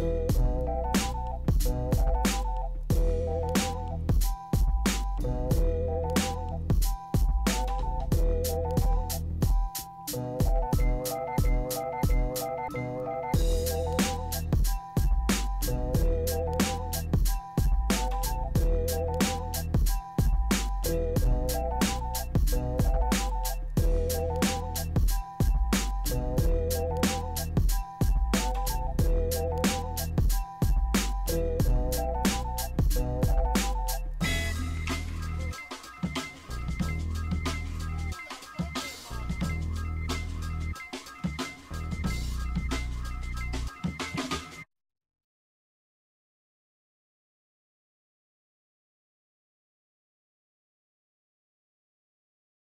Música